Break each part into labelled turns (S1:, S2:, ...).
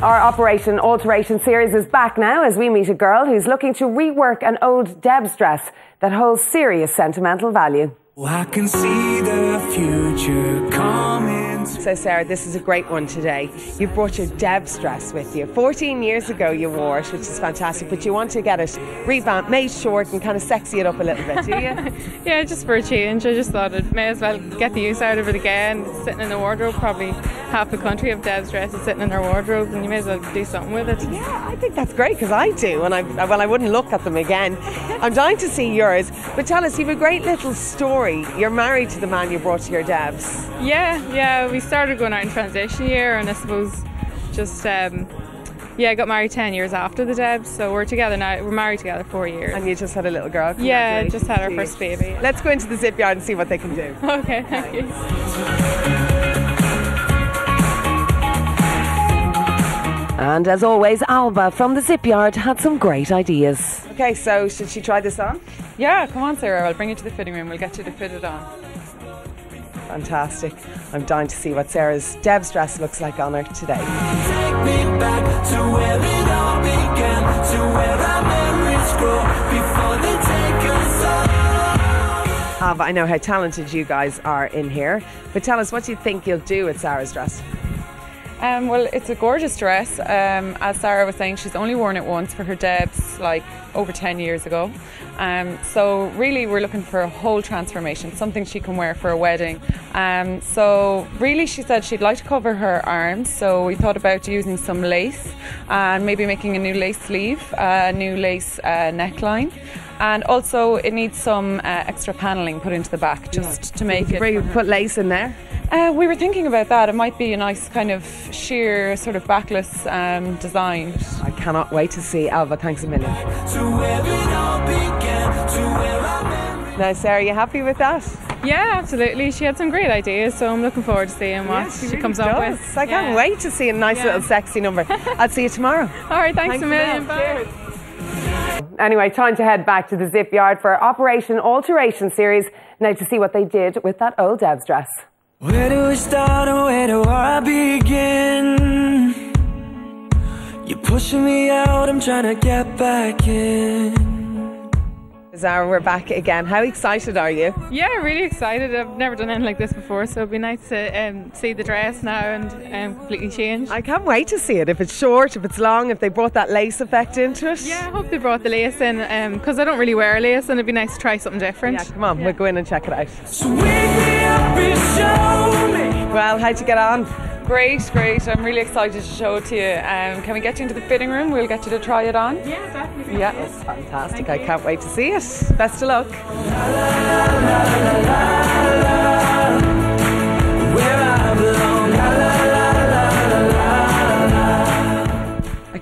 S1: Our Operation Alteration series is back now as we meet a girl who's looking to rework an old Deb's dress that holds serious sentimental value.
S2: Oh, I can see the future coming.
S1: So, Sarah, this is a great one today. You've brought your Deb's dress with you. 14 years ago, you wore it, which is fantastic, but you want to get it revamped, made short, and kind of sexy it up a little bit, do you?
S3: yeah, just for a change. I just thought it may as well get the use out of it again. It's sitting in the wardrobe, probably half the country of Deb's dresses sitting in their wardrobe, and you may as well do something with it.
S1: Yeah, I think that's great because I do, and I well, I wouldn't look at them again. I'm dying to see yours, but tell us, you have a great little story. You're married to the man you brought to your Debs.
S3: Yeah, yeah. We started going out in transition year, and I suppose just. Um, yeah, I got married 10 years after the Debs, so we're together now. We're married together four years.
S1: And you just had a little girl?
S3: Yeah, just had our first baby.
S1: Let's go into the zip yard and see what they can do.
S3: Okay, thank you.
S1: And as always, Alba from the Zip Yard had some great ideas. Okay, so should she try this on?
S3: Yeah, come on, Sarah. I'll bring you to the fitting room. We'll get you to fit it on.
S1: Fantastic. I'm dying to see what Sarah's Deb's dress looks like on her today.
S2: Take me back to where it all began, to where our memories grow before they take us all.
S1: Alba, I know how talented you guys are in here, but tell us what do you think you'll do with Sarah's dress.
S3: Um, well, it's a gorgeous dress. Um, as Sarah was saying, she's only worn it once for her Debs, like over 10 years ago. Um, so, really, we're looking for a whole transformation, something she can wear for a wedding. Um, so, really, she said she'd like to cover her arms. So, we thought about using some lace and maybe making a new lace sleeve, a new lace uh, neckline. And also, it needs some uh, extra paneling put into the back just to make it.
S1: Where you put lace in there?
S3: Uh, we were thinking about that. It might be a nice kind of sheer, sort of backless um, design.
S1: I cannot wait to see Alba. Thanks a million.
S2: To where it all began, to where our memories
S1: Now, Sarah, are you happy with that?
S3: Yeah, absolutely. She had some great ideas, so I'm looking forward to seeing what
S1: Yeah,
S3: she,
S1: really
S3: comes up with.
S1: I can't wait to see a nice
S3: Yeah.
S1: little sexy number. I'll see you tomorrow.
S3: All right, thanks,
S1: Thanks
S3: a
S1: a
S3: million.
S1: million.
S3: Bye.
S1: Anyway, time to head back to the Zip Yard for our Operation Alteration series. Now to see what they did with that old Deb's dress.
S2: Where do we start and where do I begin? You're pushing me out, I'm trying to get back in.
S1: Zara, we're back again. How excited are you?
S3: Yeah, really excited. I've never done anything like this before, so it'd be nice to um, see the dress now and um, completely change.
S1: I can't wait to see it. If it's short, if it's long, if they brought that lace effect into it.
S3: yeah, I hope they brought the lace in because I don't really wear lace, and it'd be nice to try something different.
S1: Yeah, come on, we'll go in and check it out.
S2: So wake me up and show me.
S1: Well, how'd you get on?
S3: Great, great. I'm really excited to show it to you. Um, can we get you into the fitting room? We'll get you to try it on. Yeah, definitely. Yeah.
S1: It's fantastic. I can't wait to see it. Best of luck.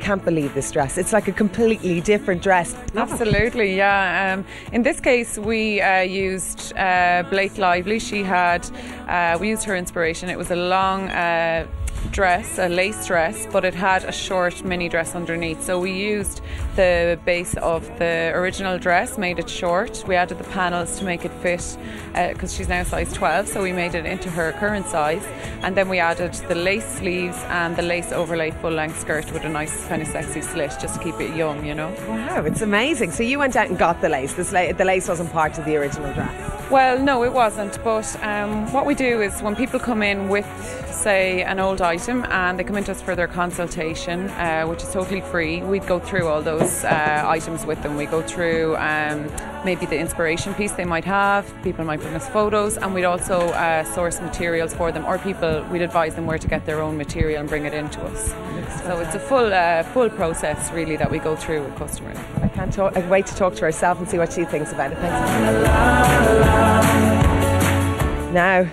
S1: Can't believe this dress. It's like a completely different dress.
S3: Absolutely, yeah. Um, in this case, we uh, used uh, Blake Lively. She had, uh, we used her inspiration. It was a long uh, dress, a lace dress, but it had a short mini dress underneath. So we used the base of the original dress, made it short. We added the panels to make it fit uh, because she's now size 12, so we made it into her current size. And then we added the lace sleeves and the lace overlay full length skirt with a nice kind of sexy slit just to keep it young, you know.
S1: Wow, it's amazing. So you went out and got the lace. The lace wasn't part of the original dress.
S3: Well, no, it wasn't. But um, what we do is when people come in with, say, an old item and they come into us for their consultation, uh, which is totally free, we'd go through all those uh, items with them. We go through um, maybe the inspiration piece they might have, people might bring us photos, and we'd also uh, source materials for them, or people, we'd advise them where to get their own material and bring it into us. So it's a full, uh, full process really that we go through with customers.
S1: I can't talk, I wait to talk to herself and see what she thinks about it. Thanks. Now,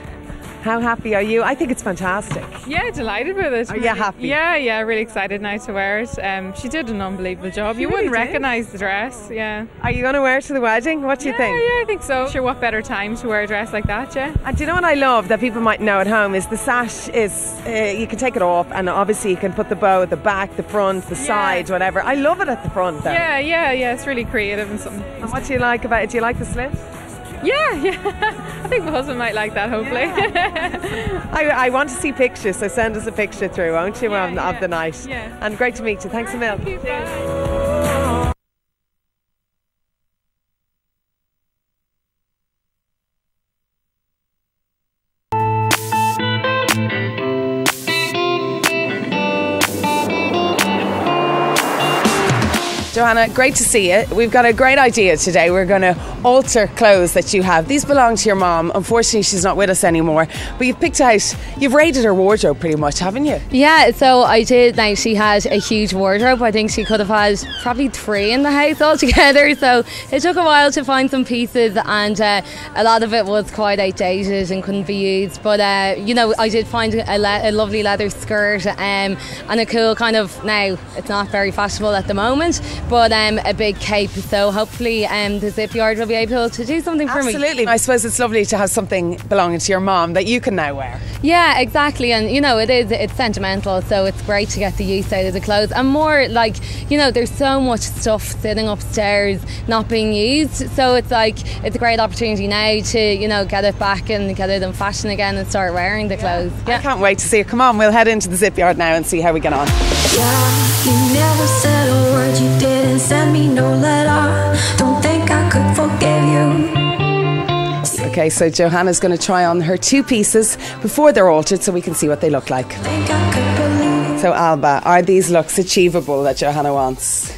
S1: how happy are you? I think it's fantastic.
S3: Yeah, delighted with it.
S1: Are you happy?
S3: Yeah, yeah, really excited now to wear it. Um, she did an unbelievable job. you
S1: really
S3: wouldn't recognise the dress. Yeah.
S1: Are you going to wear it to the wedding? What do you
S3: yeah,
S1: think?
S3: yeah, I think so. Sure, what better time to wear a dress like that? Yeah.
S1: And do you know what I love that people might know at home is the sash is uh, you can take it off and obviously you can put the bow at the back, the front, the side, whatever. I love it at the front though.
S3: Yeah, yeah, yeah. It's really creative and something.
S1: And what do you like about it? Do you like the slit?
S4: Yeah, yeah. I think my husband might like that, hopefully.
S1: I, I want to see pictures, so send us a picture through, won't you,
S4: Yeah,
S1: of,
S4: yeah,
S1: of the night?
S4: yeah.
S1: And great to meet you. Thanks a million. Johanna, great to see you. We've got a great idea today. We're going to alter clothes that you have. These belong to your mom. Unfortunately, she's not with us anymore. But you've picked out, you've raided her wardrobe pretty much, haven't you?
S4: Yeah, so I did. Now she had a huge wardrobe. I think she could have had probably three in the house altogether. So it took a while to find some pieces, and uh, a lot of it was quite outdated and couldn't be used. But uh, you know, I did find a, le- a lovely leather skirt um, and a cool kind of. Now it's not very fashionable at the moment, but um, a big cape. So hopefully, um, the zip yard will be able to do something for me.
S1: Absolutely. I suppose it's lovely to have something belonging to your mom that you can now wear.
S4: Yeah, exactly. And you know, it is it's sentimental, so it's great to get the use out of the clothes. And more like, you know, there's so much stuff sitting upstairs not being used. So it's like it's a great opportunity now to, you know, get it back and get it in fashion again and start wearing the clothes. Yeah.
S1: I can't wait to see it. Come on, we'll head into the zip yard now and see how we get on.
S5: Yeah, you never said a word, you didn't send me no letter. Don't think I could forgive you.
S1: Okay, so Johanna's going to try on her two pieces before they're altered so we can see what they look like.
S5: I.
S1: So, Alba, are these looks achievable that Johanna wants?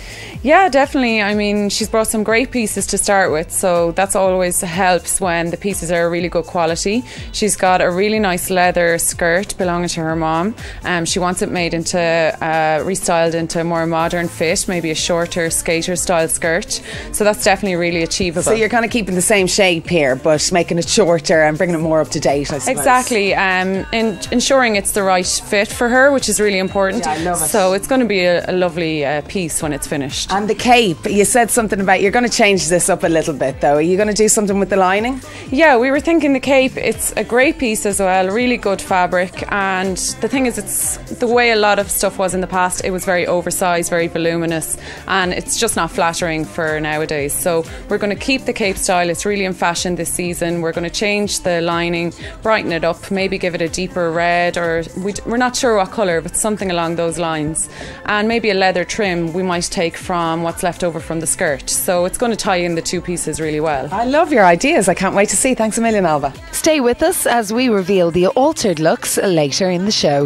S3: Yeah, definitely. I mean, she's brought some great pieces to start with, so that's always helps when the pieces are really good quality. She's got a really nice leather skirt belonging to her mom. Um, she wants it made into uh, restyled into a more modern fit, maybe a shorter skater style skirt. So that's definitely really achievable.
S1: So, you're kind of keeping the same shape here, but making it shorter and bringing it more up to date, I suppose.
S3: Exactly, um, in, ensuring it's the right fit for her, which is really important.
S1: Yeah, I love it.
S3: So it's going to be a, a lovely uh, piece when it's finished.
S1: And the cape, you said something about you're going to change this up a little bit though. Are you going to do something with the lining?
S3: Yeah, we were thinking the cape. It's a great piece as well, really good fabric. And the thing is, it's the way a lot of stuff was in the past. It was very oversized, very voluminous, and it's just not flattering for nowadays. So we're going to keep the cape style. It's really in fashion this season. We're going to change the lining, brighten it up, maybe give it a deeper red, or we, we're not sure what colour, but something along those lines. And maybe a leather trim we might take from what's left over from the skirt. So it's going to tie in the two pieces really well.
S1: I love your ideas. I can't wait to see. Thanks a million, Alba. Stay with us as we reveal the altered looks later in the show.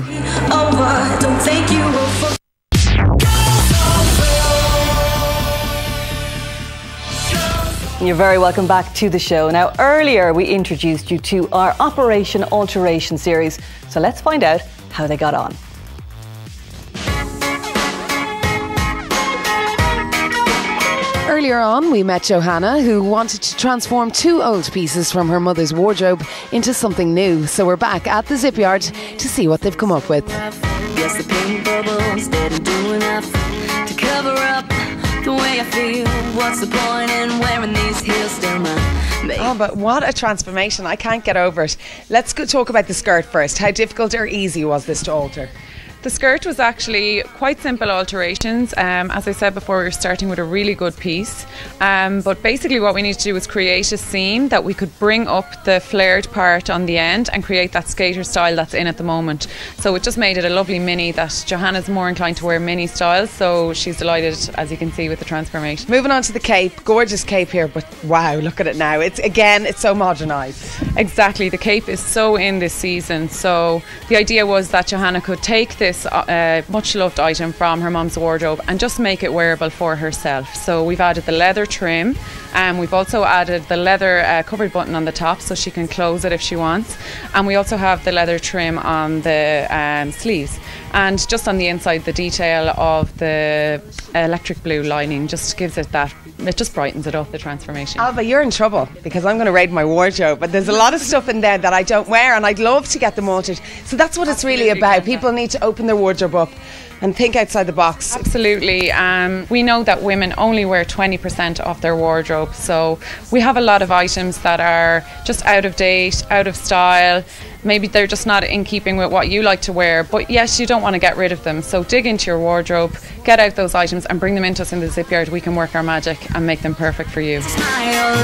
S5: Over, don't think you.
S6: You're very welcome back to the show. Now, earlier we introduced you to our Operation Alteration series, so let's find out how they got on.
S1: Earlier on, we met Johanna, who wanted to transform two old pieces from her mother's wardrobe into something new. So we're back at the zip yard to see what they've come up with.
S7: Guess the paint bubbles didn't do enough to cover up the way I feel. What's the point in wearing these heels still, my baby?
S1: Oh, but what a transformation. I can't get over it. Let's go talk about the skirt first. How difficult or easy was this to alter?
S3: The skirt was actually quite simple alterations. Um, as I said before, we were starting with a really good piece. Um, but basically, what we need to do is create a seam that we could bring up the flared part on the end and create that skater style that's in at the moment. So it just made it a lovely mini that Johanna's more inclined to wear mini styles. So she's delighted, as you can see, with the transformation.
S1: Moving on to the cape. Gorgeous cape here, but wow, look at it now. It's again, it's so modernised.
S3: Exactly, the cape is so in this season. So the idea was that Johanna could take this uh, much loved item from her mum's wardrobe and just make it wearable for herself. So we've added the leather trim, and we've also added the leather uh, covered button on the top so she can close it if she wants, and we also have the leather trim on the um, sleeves. And just on the inside, the detail of the electric blue lining just gives it that, it just brightens it up, the transformation.
S1: Alba, you're in trouble because I'm going to raid my wardrobe, but there's a lot of stuff in there that I don't wear, and I'd love to get them altered. So that's what it's really about. People need to open their wardrobe up, and think outside the box.
S3: Absolutely. Um, we know that women only wear 20% of their wardrobe, so we have a lot of items that are just out of date, out of style. Maybe they're just not in keeping with what you like to wear, but yes, you don't want to get rid of them. So dig into your wardrobe, get out those items, and bring them into us in the zip yard. We can work our magic and make them perfect for you.
S7: Smile,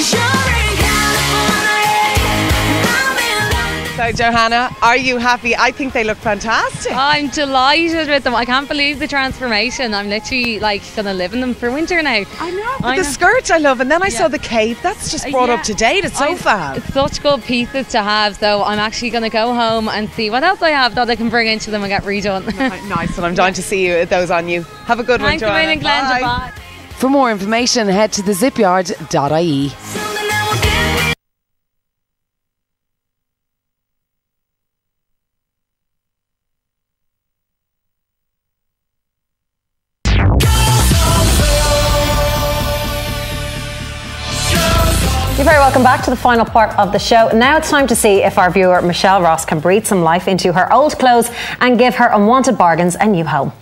S7: life is beginning on me. Looking at your pictures, who's that girl with you? She ain't a patch on me, 'cause you're in California. I'm in London.
S1: So, Johanna, are you happy? I think they look fantastic.
S4: I'm delighted with them. I can't believe the transformation. I'm literally like gonna live in them for winter now.
S1: I know.
S4: I
S1: the
S4: know.
S1: skirt I love, and then I saw the cape. That's just uh, brought up to date. It's so
S4: I-
S1: fab.
S4: It's such good pieces to have, so I'm actually going to go home and see what else I have that I can bring into them and get redone.
S1: nice, and I'm dying to see you, those on you. Have a good
S4: Thanks
S1: one, Joanna.
S4: million, Glenda.
S1: Bye.
S4: Bye.
S1: For more information, head to thezipyard.ie.
S8: You're very welcome back to the final part of the show. Now it's time to see if our viewer Michelle Ross can breathe some life into her old clothes and give her unwanted bargains a new home.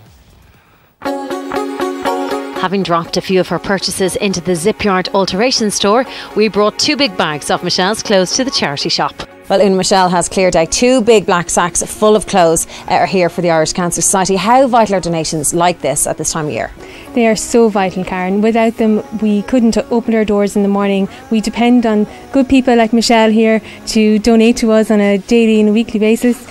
S9: Having dropped a few of her purchases into the Zipyard alteration store, we brought two big bags of Michelle's clothes to the charity shop.
S8: Well, Una Michelle has cleared out two big black sacks full of clothes uh, are here for the Irish Cancer Society. How vital are donations like this at this time of year?
S10: They are so vital, Karen. Without them, we couldn't open our doors in the morning. We depend on good people like Michelle here to donate to us on a daily and weekly basis.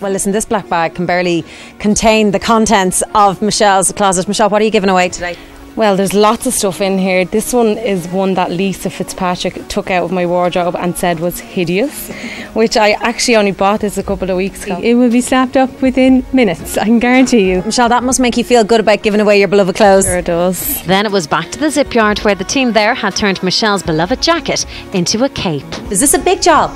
S8: Well, listen, this black bag can barely contain the contents of Michelle's closet. Michelle, what are you giving away today?
S10: Well, there's lots of stuff in here. This one is one that Lisa Fitzpatrick took out of my wardrobe and said was hideous, which I actually only bought this a couple of weeks ago. It will be slapped up within minutes, I can guarantee you.
S8: Michelle, that must make you feel good about giving away your beloved clothes.
S10: Sure it does.
S9: Then it was back to the Zipyard where the team there had turned Michelle's beloved jacket into a cape.
S8: Is this a big job?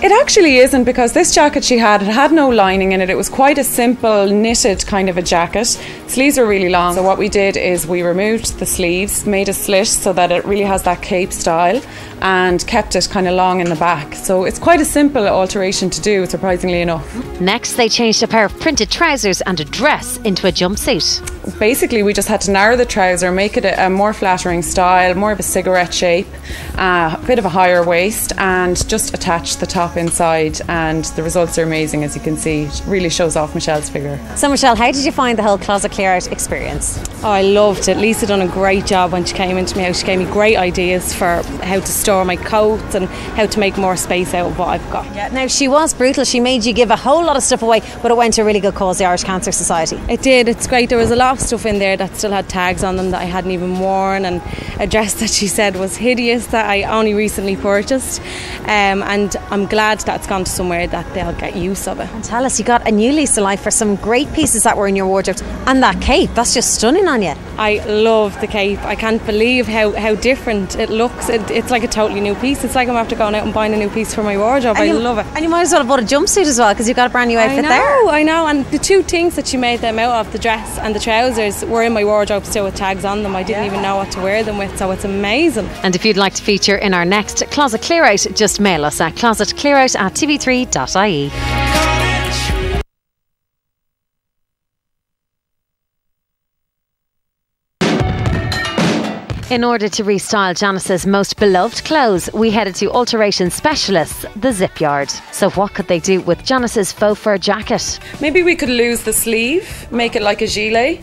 S3: It actually isn't because this jacket she had, it had no lining in it. It was quite a simple knitted kind of a jacket. Sleeves were really long. So what we did is we removed the sleeves, made a slit so that it really has that cape style and kept it kind of long in the back. So it's quite a simple alteration to do, surprisingly enough.
S9: Next, they changed a pair of printed trousers and a dress into a jumpsuit.
S3: Basically, we just had to narrow the trouser, make it a, a more flattering style, more of a cigarette shape, uh, a bit of a higher waist, and just attach the top inside. And the results are amazing, as you can see. It really shows off Michelle's figure.
S8: So, Michelle, how did you find the whole closet clear out experience?
S10: Oh, I loved it. Lisa done a great job when she came into my house. She gave me great ideas for how to store my coats and how to make more space out of what I've got.
S8: Yeah, now she was brutal. She made you give a whole lot of stuff away, but it went to a really good cause, the Irish Cancer Society.
S10: It did. It's great. There was a lot of stuff in there that still had tags on them that I hadn't even worn, and a dress that she said was hideous that I only recently purchased. Um, and I'm glad that's gone to somewhere that they'll get use of it.
S8: And tell us, you got a new lease of life for some great pieces that were in your wardrobe, and that cape. That's just stunning on you.
S10: I love the cape. I can't believe how, how different it looks. It, it's like a totally new piece. It's like I'm after going out and buying a new piece for my wardrobe. I
S8: you-
S10: love it.
S8: And you might as well have bought a jumpsuit as well because you've got a brand new outfit
S10: I know,
S8: there.
S10: I know. And the two things that she made them out of, the dress and the trousers, were in my wardrobe still with tags on them. I didn't even know what to wear them with, so it's amazing.
S9: And if you'd like to feature in our next Closet Clear Out, just mail us at closetclearout at tv3.ie. In order to restyle Janice's most beloved clothes, we headed to alteration specialists, the Zip Yard. So, what could they do with Janice's faux fur jacket?
S3: Maybe we could lose the sleeve, make it like a gilet,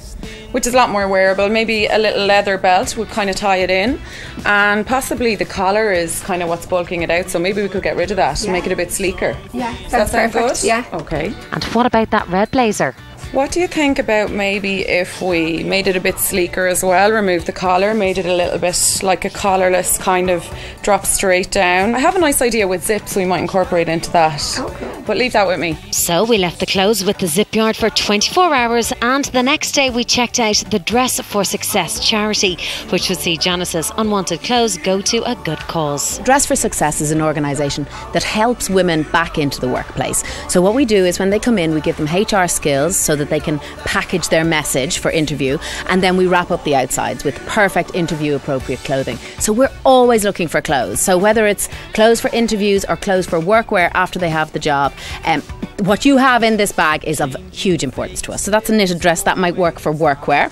S3: which is a lot more wearable. Maybe a little leather belt would kind of tie it in, and possibly the collar is kind of what's bulking it out. So maybe we could get rid of that and make it a bit sleeker.
S11: Yeah,
S3: Does that sound
S11: perfect,
S3: good?
S11: yeah.
S3: Okay.
S9: And what about that red blazer?
S3: What do you think about maybe if we made it a bit sleeker as well, removed the collar, made it a little bit like a collarless kind of drop straight down? I have a nice idea with zips we might incorporate into that. Oh, but leave that with me.
S9: So we left the clothes with the zip yard for 24 hours, and the next day we checked out the Dress for Success charity, which would see Janice's unwanted clothes go to a good cause.
S12: Dress for Success is an organisation that helps women back into the workplace. So, what we do is when they come in, we give them HR skills so that that they can package their message for interview. And then we wrap up the outsides with perfect interview appropriate clothing. So we're always looking for clothes. So whether it's clothes for interviews or clothes for workwear after they have the job, um, what you have in this bag is of huge importance to us. So that's a knitted dress that might work for workwear.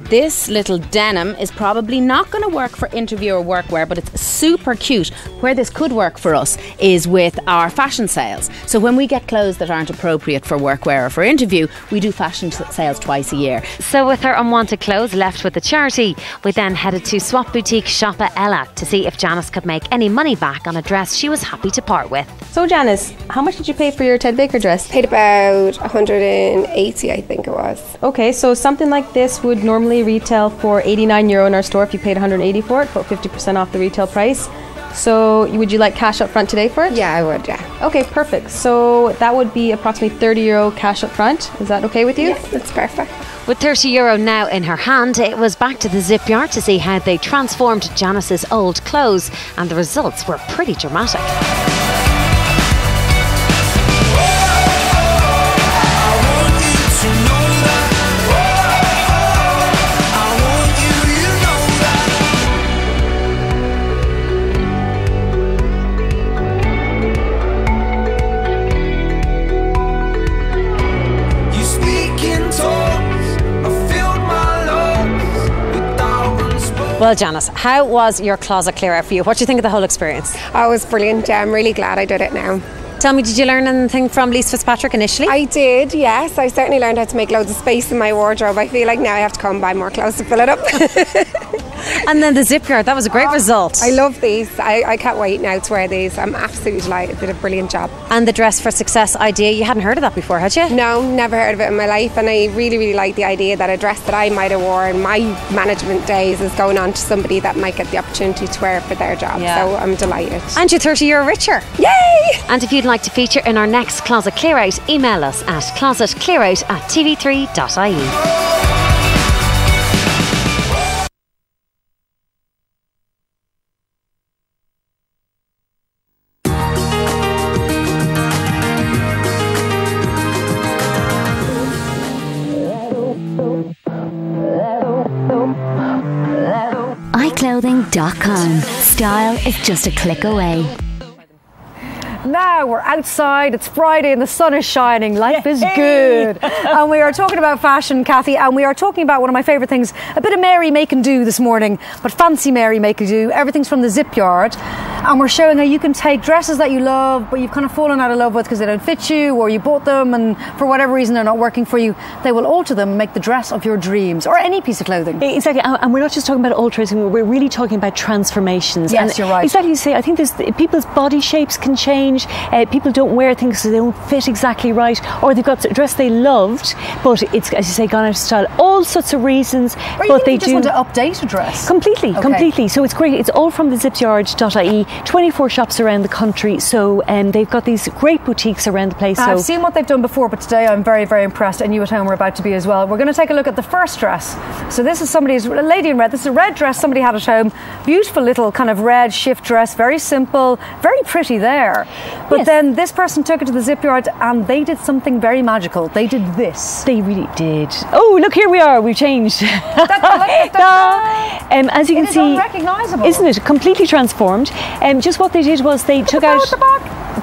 S12: This little denim is probably not going to work for interview or workwear, but it's super cute. Where this could work for us is with our fashion sales. So when we get clothes that aren't appropriate for workwear or for interview, we do fashion sales twice a year.
S9: So, with her unwanted clothes left with the charity, we then headed to Swap Boutique Shoppa Ella to see if Janice could make any money back on a dress she was happy to part with.
S11: So, Janice, how much did you pay for your Ted Baker dress?
S13: Paid about 180, I think it was.
S11: Okay, so something like this would normally retail for 89 euro in our store if you paid 180 for it, about 50% off the retail price. So, would you like cash up front today for it?
S13: Yeah, I would, yeah.
S11: Okay, perfect. So, that would be approximately 30 euro cash up front. Is that okay with you?
S13: Yeah, that's perfect.
S9: With 30 euro now in her hand, it was back to the zip yard to see how they transformed Janice's old clothes, and the results were pretty dramatic.
S8: Well, Janice, how was your closet clear out for you? What do you think of the whole experience?
S13: Oh, it was brilliant. Yeah, I'm really glad I did it now.
S8: Tell me, did you learn anything from Lisa Fitzpatrick initially?
S13: I did, yes. I certainly learned how to make loads of space in my wardrobe. I feel like now I have to come buy more clothes to fill it up.
S8: and then the zip yard, that was a great result.
S13: I love these. I, I can't wait now to wear these. I'm absolutely delighted. Did a brilliant job.
S8: And the dress for success idea, you hadn't heard of that before, had you?
S13: No, never heard of it in my life. And I really, really like the idea that a dress that I might have worn my management days is going on to somebody that might get the opportunity to wear it for their job.
S8: Yeah.
S13: So I'm delighted.
S8: And you're 30 euro richer.
S13: Yay!
S9: And if you'd like to feature in our next Closet Clear Out, email us at closetclearout at tv3.ie.
S14: Style is just a click away.
S15: Now we're outside, it's Friday and the sun is shining, life is good. and we are talking about fashion, Kathy, and we are talking about one of my favourite things a bit of Mary make and do this morning, but fancy Mary make and do. Everything's from the zip yard. And we're showing how you can take dresses that you love, but you've kind of fallen out of love with because they don't fit you, or you bought them and for whatever reason they're not working for you. They will alter them make the dress of your dreams, or any piece of clothing.
S6: Exactly, and and we're not just talking about altering; we're really talking about transformations.
S15: Yes,
S6: and
S15: you're right.
S6: Exactly, you say. I think there's people's body shapes can change. Uh, people don't wear things because they don't fit exactly right, or they've got a dress they loved, but it's as you say gone out of style. All sorts of reasons,
S15: Or
S6: but they
S15: just
S6: do
S15: want to update a dress.
S6: completely,
S15: Okay.
S6: completely. So it's great. It's all from the zipyard.ie. 24 shops around the country. So um, they've got these great boutiques around the place.
S15: I've seen what they've done before, but today I'm very, very impressed, and you at home are about to be as well. We're going to take a look at the first dress. So this is somebody's a lady in red. This is a red dress somebody had at home. Beautiful little kind of red shift dress, very simple, very pretty there. But
S6: Yes.
S15: then this person took it to the zip yard, and they did something very magical. They did this.
S6: They really did. Oh, look, here we are. We've changed. um, as you
S15: It
S6: can see,
S15: unrecognisable.
S6: isn't it? Completely transformed. Um, just what they did was they took out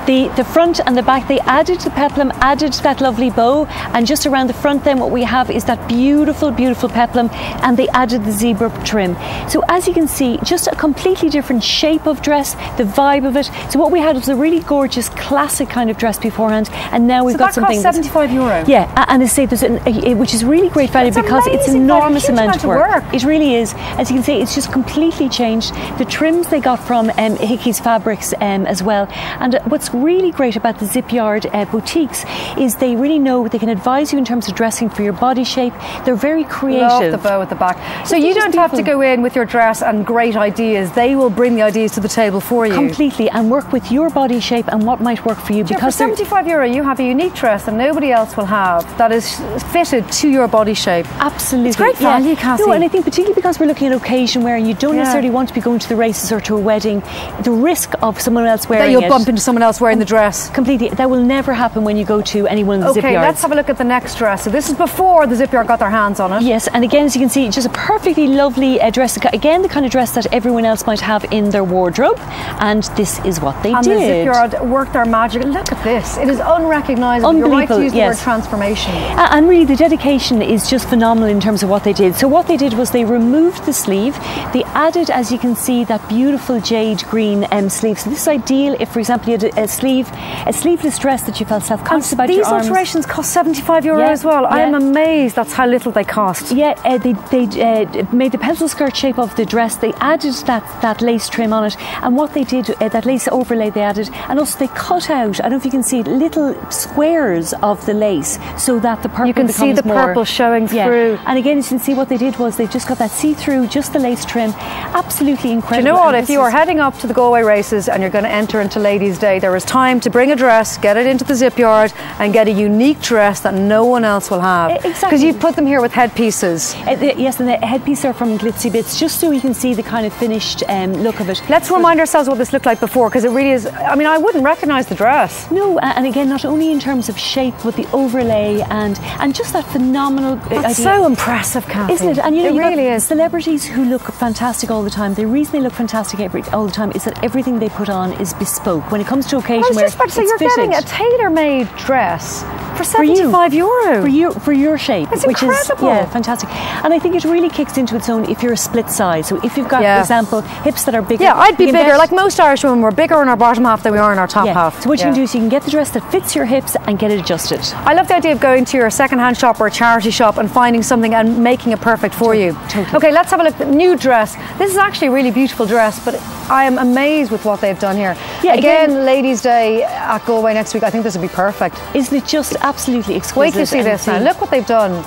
S6: the, the front and the back. They added the peplum, added that lovely bow, and just around the front, then what we have is that beautiful, beautiful peplum, and they added the zebra trim. So as you can see, just a completely different shape of dress, the vibe of it. So what we had was a really gorgeous, classic kind of dress beforehand, and now we've
S15: So
S6: got
S15: that
S6: something
S15: cost
S6: that's-
S15: 75 euro.
S6: yeah, and I say there's an, a, which is really great value
S15: That's
S6: because it's
S15: value,
S6: enormous
S15: huge
S6: amount of
S15: amount
S6: work.
S15: of work.
S6: It really is. As you can see, it's just completely changed. The trims they got from um, Hickey's Fabrics um, as well. And uh, what's really great about the Zip Yard uh, boutiques is they really know they can advise you in terms of dressing for your body shape. They're very creative.
S15: Love the bow at the back. So you don't have to go in with your dress and great ideas. They will bring the ideas to the table for you.
S6: Completely, and work with your body shape and what might work for you
S15: for
S6: because they're-
S15: 75 euro, you have a unique dress that nobody else will have that is fitted to your body shape.
S6: Absolutely.
S15: It's great
S6: yeah.
S15: value, Cassie.
S6: No, and I think particularly because we're looking at occasion wear and you don't
S15: Yeah.
S6: necessarily want to be going to the races or to a wedding, the risk of someone else wearing
S15: that you'll
S6: it,
S15: bump into someone else wearing the dress.
S6: completely that will never happen when you go to any one of the zip
S15: Okay, let's have a look at the next dress. So this is before the zip yard got their hands on it.
S6: Yes, and again, as you can see, just a perfectly lovely uh, dress. Again, the kind of dress that everyone else might have in their wardrobe, and this is what they
S15: and
S6: did.
S15: the zip yard worked their magic. Look at this. It is unrecognisable. You're right to
S6: Unbelievable,
S15: use the
S6: yes.
S15: word transformation.
S6: A- And really, the dedication is just phenomenal in terms of what they did. So, what they did was they removed the sleeve. They added, as you can see, that beautiful jade green um, sleeve. So, this is ideal if, for example, you had a, a sleeve, a sleeveless dress that you felt self-conscious about
S15: These
S6: your arms.
S15: alterations cost 75 euro
S6: Yeah,
S15: as well. I am amazed that's how little they cost.
S6: Yeah, uh, they, they uh, made the pencil skirt shape of the dress. They added that, that lace trim on it, and what they did, uh, that lace overlay they added, and also they cut out. I don't know if you can see little squares of the lace, so that the purple
S15: You can see the
S6: more-
S15: purple showing
S6: Yeah.
S15: through.
S6: And again, you can see what they did was they just got that see-through, just the lace trim, absolutely
S15: Do you know what?
S6: And
S15: If you are heading up to the Galway races and you're going to enter into Ladies' Day, there is time to bring a dress, get it into the zip yard, and get a unique dress that no one else will have.
S6: Exactly.
S15: Because you put them here with headpieces.
S6: Uh, the- yes, and the headpiece are from Glitzy Bits, just so you can see the kind of finished um, look of it.
S15: Let's remind ourselves what this looked like before, because it really is. I mean, I wouldn't recognise the dress.
S6: No, and again, not only in terms of shape, but the overlay and and just that phenomenal. uh,
S15: That's
S6: idea.
S15: so impressive, Kathy.
S6: Isn't it? And you know,
S15: It
S6: you've
S15: really is.
S6: Celebrities who look fantastic all the time. The reason they look fantastic every, all the time is that everything they put on is bespoke. When it comes to occasion
S15: I was just about to say, you're getting a tailor-made dress for
S6: For you.
S15: 75 euro.
S6: for your for your shape,
S15: It's
S6: which
S15: incredible.
S6: is yeah, fantastic. And I think it really kicks into its own if you're a split size. So if you've got,
S15: Yeah.
S6: for example, hips that are bigger,
S15: Yeah, I'd be bigger.
S6: get-
S15: Like most Irish women, we're bigger in our bottom half than we are in our top
S6: yeah.
S15: half.
S6: So what you can do is you can get the dress that fits your hips and get it adjusted.
S15: I love the idea of going to your second-hand shop or a charity shop and finding something and making it perfect for you.
S6: totally.
S15: Okay, let's have a look at the new dress. This is actually a really beautiful dress, but I am amazed with what they've done here.
S6: Yeah,
S15: again,
S6: again-
S15: Ladies' Day at Galway next week. I think this would be perfect.
S6: Isn't it just absolutely exquisite?
S15: Wait you see this now. Look what they've done.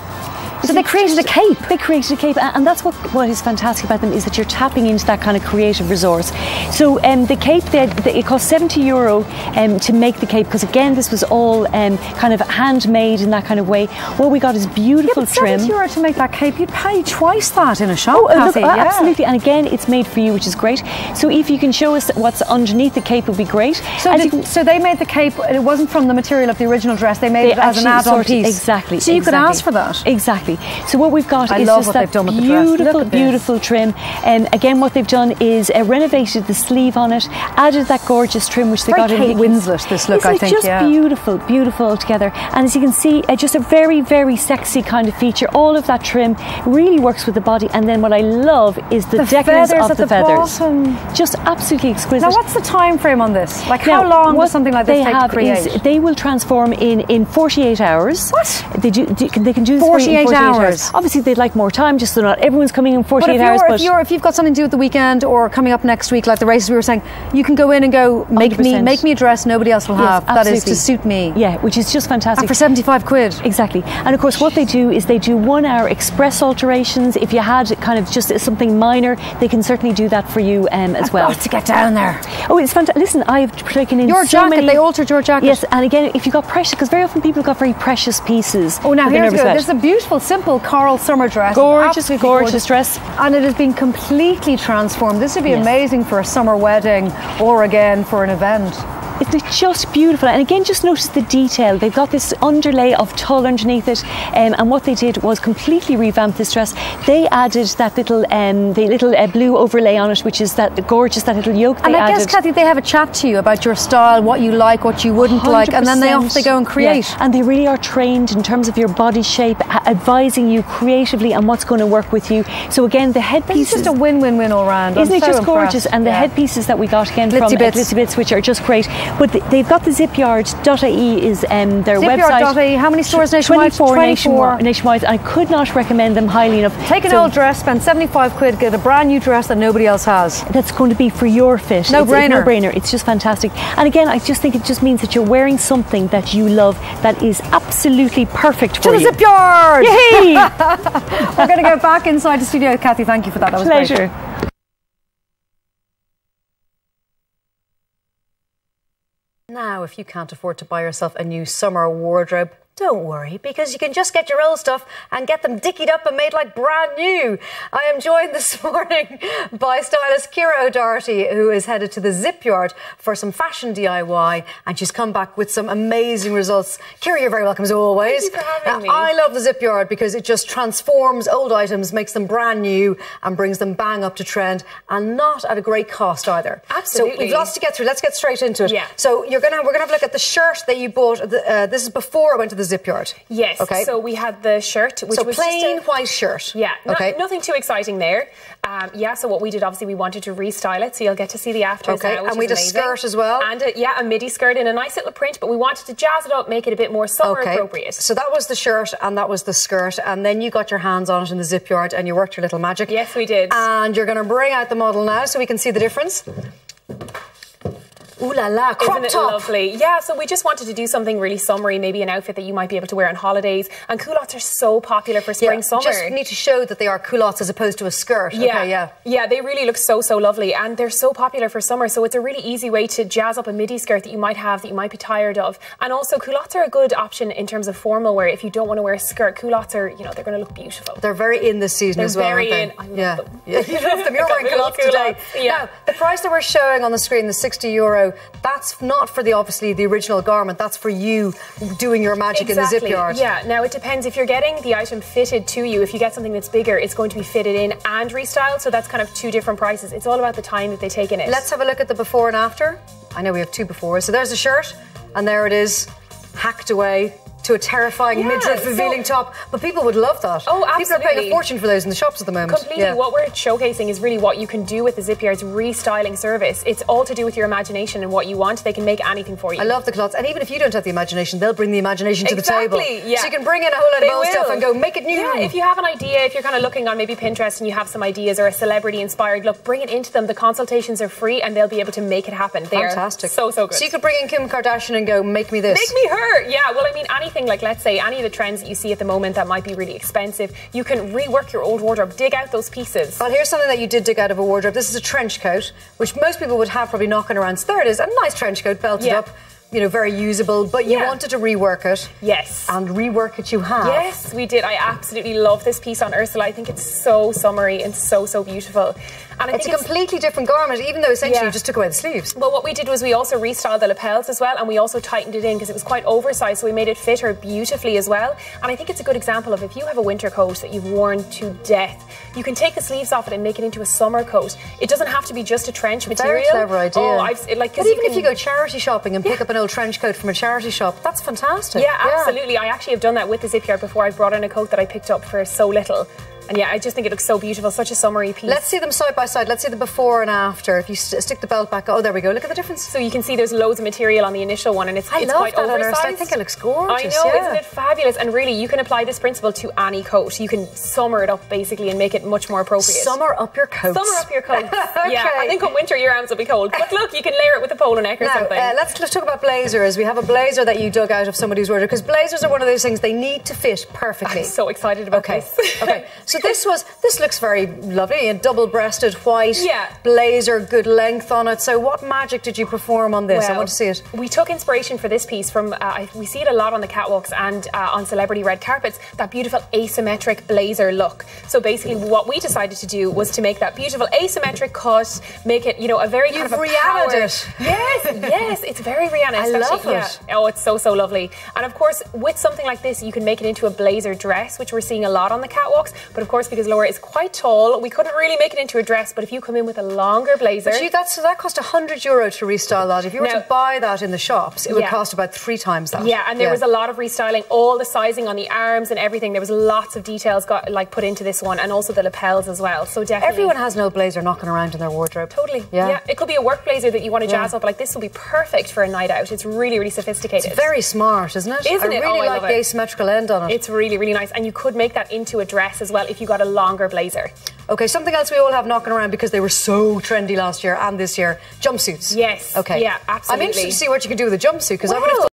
S15: So they created a cape.
S6: They created a cape, and that's what what is fantastic about them is that you're tapping into that kind of creative resource. So um, the cape, they, they, it cost 70 euro um, to make the cape because again, this was all um, kind of handmade in that kind of way. What we got is beautiful
S15: But
S6: trim.
S15: 70 euro to make that cape, you'd pay twice that in a shop,
S6: Oh, uh, look, uh,
S15: yeah.
S6: absolutely. And again, it's made for you, which is great. So if you can show us what's underneath the cape, would be great.
S15: So, did-
S6: can-
S15: so they made the cape. It wasn't from the material of the original dress. They made
S6: They
S15: it as an add-on piece.
S6: Exactly.
S15: So you could ask for that.
S6: Exactly. So what we've got
S15: I
S6: is just that
S15: they've done with the dress. Look
S6: beautiful,
S15: this.
S6: beautiful trim. And again, what they've done is uh, renovated the sleeve on it, added that gorgeous trim which they
S15: Very
S6: got in
S15: Kate
S6: Vicky.
S15: Winslet, this look,
S6: Isn't
S15: I think,
S6: just
S15: yeah.
S6: beautiful, beautiful altogether. And as you can see, uh, just a very, very sexy kind of feature. All of that trim really works with the body. And then what I love is the,
S15: The
S6: decadence
S15: feathers
S6: of the,
S15: the
S6: feathers.
S15: bottom.
S6: Just absolutely exquisite.
S15: Now, what's the time frame on this? Like,
S6: Now,
S15: how long does something like this
S6: they
S15: take
S6: have
S15: to create?
S6: Is they will transform in, in 48 hours.
S15: What?
S6: They do. They can, they can do this for you
S15: 48
S6: in 48 hours. Obviously, they'd like more time, just so not everyone's coming in 48
S15: but if
S6: hours. but
S15: if you're if you've got something to do at the weekend or coming up next week, like the races we were saying, you can go in and go make me
S6: 100%.
S15: make me a dress nobody else will
S6: Yes,
S15: have. that is to suit me.
S6: Yeah, which is just fantastic.
S15: And for seventy five quid.
S6: Exactly. And of course, what they do is they do one hour express alterations. If you had kind of just something minor, they can certainly do that for you um, as
S15: I've
S6: well.
S15: to get down there.
S6: Oh, it's fantastic. Listen, I've taken in
S15: Your
S6: so
S15: jacket,
S6: many-
S15: they altered your jacket.
S6: Yes, and again, if you got precious, because very often people got very precious pieces.
S15: Oh, now here's good.
S6: about.
S15: This is a beautiful, simple coral summer dress.
S6: Gorgeous,
S15: Absolutely
S6: gorgeous dress.
S15: And it has been completely transformed. This would be
S6: Yes.
S15: amazing for a summer wedding or again for an event.
S6: Isn't it just beautiful? And again, just notice the detail. They've got this underlay of tulle underneath it, um, and what they did was completely revamp this dress. They added that little, um, the little uh, blue overlay on it, which is that gorgeous, that little yoke.
S15: And I guess,
S6: added.
S15: Kathy, they have a chat to you about your style, what you like, what you wouldn't like, and then they off they go and create.
S6: Yeah. And they really are trained in terms of your body shape, advising you creatively on what's going to work with you. So again, the headpiece
S15: is just a win-win-win all round. I'm
S6: Isn't it
S15: so
S6: just
S15: impressed.
S6: gorgeous? And the
S15: Yeah.
S6: headpieces that we got again
S15: Glitzy
S6: from
S15: Bits.
S6: Uh, Glitzy Bits, which are just great. But they've got the zipyard.ie is um, their website.
S15: Zipyard.ie, how many stores nationwide?
S6: 24,
S15: 24.
S6: nationwide. nationwide. I could not recommend them highly enough.
S15: Take an
S6: So
S15: old dress, spend 75 quid, get a brand new dress that nobody else has.
S6: That's going to be for your fit.
S15: No
S6: It's- it's
S15: brainer.
S6: no brainer. It's just fantastic. And again, I just think it just means that you're wearing something that you love that is absolutely perfect
S15: To
S6: for
S15: the
S6: you.
S15: zip yard!
S6: Yay!
S15: We're going to go back inside the studio. Kathy, thank you for that. That was great.
S8: Now, if you can't afford to buy yourself a new summer wardrobe,
S15: Don't worry, because you can just get your old stuff and get them dickied up and made like brand new. I am joined this morning by stylist Ciara O'Doherty, who is headed to the Zip Yard for some fashion DIY, and she's come back with some amazing results. Ciara, you're very welcome as always.
S16: Thank you for having
S15: Now,
S16: me.
S15: I love the Zip Yard because it just transforms old items, makes them brand new, and brings them bang up to trend, and not at a great cost either.
S16: Absolutely.
S15: So we've lots to get through. Let's get straight into it.
S16: Yeah.
S15: So you're gonna we're gonna have a look at the shirt that you bought. Uh, this is before I went to the Zip Yard.
S16: Yes.
S15: Okay.
S16: So we had the shirt, which
S15: So
S16: was
S15: plain
S16: a,
S15: white shirt.
S16: Yeah.
S15: Okay.
S16: nothing too exciting there. Um, yeah. So what we did, obviously, we wanted to restyle it, so you'll get to see the afters.
S15: Okay,
S16: now,
S15: and we
S16: is
S15: had a skirt as well?
S16: And a, yeah, a midi skirt in a nice little print, but we wanted to jazz it up, make it a bit more summer
S15: Okay.
S16: appropriate.
S15: So that was the shirt and that was the skirt, and then you got your hands on it in the zip yard and you worked your little magic.
S16: Yes, we did.
S15: And you're going to bring out the model now so we can see the difference. Ooh la la, crop
S16: Isn't it
S15: top.
S16: lovely? Yeah, so we just wanted to do something really summery, maybe an outfit that you might be able to wear on holidays. And culottes are so popular for spring,
S15: Yeah,
S16: summer.
S15: Just need to show that they are culottes as opposed to a skirt.
S16: Yeah,
S15: Okay, yeah.
S16: yeah, they really look so so lovely, and they're so popular for summer. So it's a really easy way to jazz up a midi skirt that you might have that you might be tired of. And also, culottes are a good option in terms of formal wear. If you don't want to wear a skirt, culottes are you know they're going to look beautiful.
S15: They're very in this season
S16: They're
S15: as well,
S16: very in. I love
S15: yeah.
S16: them.
S15: yeah, you love them. You're wearing
S16: little
S15: culottes today.
S16: yeah.
S15: Now, the price that we're showing on the screen, the 60 euro, that's not for the obviously the original garment. That's for you doing your magic in the zip yard.
S16: Yeah. Now it depends if you're getting the item fitted to you. If you get something that's bigger, it's going to be fitted in and restyled. So that's kind of two different prices. It's all about the time that they take in it.
S15: Let's have a look at the before and after. I know we have two before. So there's the shirt, and there it is, hacked away to a terrifying
S16: Yeah,
S15: midriff
S16: so-
S15: revealing top. But people would love that.
S16: Oh, absolutely.
S15: People are paying a fortune for those in the shops at the moment.
S16: Completely.
S15: Yeah.
S16: What we're showcasing is really what you can do with the Zip Yard's restyling service. It's all to do with your imagination and what you want. They can make anything for you.
S15: I love the cloths, and even if you don't have the imagination, they'll bring the imagination to the table.
S16: Exactly, yeah.
S15: So you can bring in a whole lot
S16: They
S15: of old stuff and go make it new.
S16: Yeah, if you have an idea, if you're kind of looking on maybe Pinterest and you have some ideas or a celebrity inspired look, bring it into them. The consultations are free and they'll be able to make it happen. They
S15: Fantastic.
S16: So so good.
S15: So you could bring in Kim Kardashian and go make me this.
S16: Make me her. Yeah, well, I mean, anything like, let's say, any of the trends that you see at the moment that might be really expensive, you can rework your old wardrobe, dig out those pieces.
S15: Well, here's something that you did dig out of a wardrobe. This is a trench coat, which most people would have probably knocking around. So there it is, a nice trench coat, belted
S16: Yeah.
S15: up, you know, very usable. But you
S16: Yeah.
S15: wanted to rework it.
S16: Yes.
S15: And rework it you have.
S16: Yes, we did. I absolutely love this piece on Ursula. I think it's so summery and so, so beautiful. And I
S15: It's a
S16: think
S15: completely different garment, even though essentially
S16: Yeah.
S15: you just took away the sleeves.
S16: Well, what we did was we also restyled the lapels as well, and we also tightened it in because it was quite oversized, so we made it fit her beautifully as well. And I think it's a good example of if you have a winter coat that you've worn to death, you can take the sleeves off it and make it into a summer coat. It doesn't have to be just a trench material.
S15: Very clever idea.
S16: Oh, I've it, like
S15: but even if
S16: can-
S15: you go charity shopping and pick up an old trench coat from a charity shop, that's fantastic.
S16: Yeah, absolutely. I actually have done that with the zip yard before. I brought in a coat that I picked up for so little. And yeah, I just think it looks so beautiful, such a summery piece.
S15: Let's see them side by side. Let's see the before and after. If you st- stick the belt back, oh, there we go. Look at the difference.
S16: So you can see there's loads of material on the initial one, and it's,
S15: I
S16: it's quite oversized.
S15: I think it looks gorgeous.
S16: I know,
S15: yeah.
S16: isn't it fabulous? And really, you can apply this principle to any coat. You can summer it up basically and make it much more appropriate.
S15: Summer up your coat.
S16: Summer up your coat. Yeah, I think come winter your arms will be cold. But look, you can layer it with a polo neck or
S15: Now,
S16: something.
S15: uh, let's, let's talk about blazers. We have a blazer that you dug out of somebody's wardrobe because blazers are one of those things they need to fit perfectly.
S16: I'm so excited about
S15: okay.
S16: this.
S15: okay. So this was this looks very lovely, a double-breasted white
S16: Yeah.
S15: blazer, good length on it. So what magic did you perform on this? I want to see it.
S16: We took inspiration for this piece from uh, we see it a lot on the catwalks and uh, on celebrity red carpets, that beautiful asymmetric blazer look. So basically, what we decided to do was to make that beautiful asymmetric cut, make it, you know, a very kind
S15: You've
S16: of a
S15: Rihanna'd
S16: power-
S15: it.
S16: Yes, yes, it's very Rihanna.
S15: I love it.
S16: yeah. Oh, it's so, so lovely. And of course, with something like this, you can make it into a blazer dress, which we're seeing a lot on the catwalks. But of course, because Laura is quite tall, we couldn't really make it into a dress. But if you come in with a longer blazer,
S15: But you, that's, that cost 100 euro to restyle that. If you were
S16: Now-
S15: to buy that in the shops, it would
S16: Yeah.
S15: cost about three times that.
S16: Yeah, and there was a lot of restyling, all the sizing on the arms and everything. There was lots of details got like put into this one, and also the lapels as well. So definitely,
S15: Everyone has no blazer knocking around in their wardrobe.
S16: Totally.
S15: Yeah.
S16: it could be a work blazer that you want to
S15: Yeah.
S16: jazz up. Like this will be perfect for a night out. It's really, really sophisticated.
S15: It's very smart, isn't it?
S16: Isn't
S15: I
S16: it?
S15: Oh, really
S16: Oh,
S15: like the asymmetrical end on it.
S16: It's really, really nice, and you could make that into a dress as well if you got a longer blazer.
S15: Okay, something else we all have knocking around because they were so trendy last year and this year jumpsuits.
S16: Yes.
S15: Okay.
S16: Yeah, absolutely.
S15: I'm interested to see what you can do with a jumpsuit because I would have
S16: Well,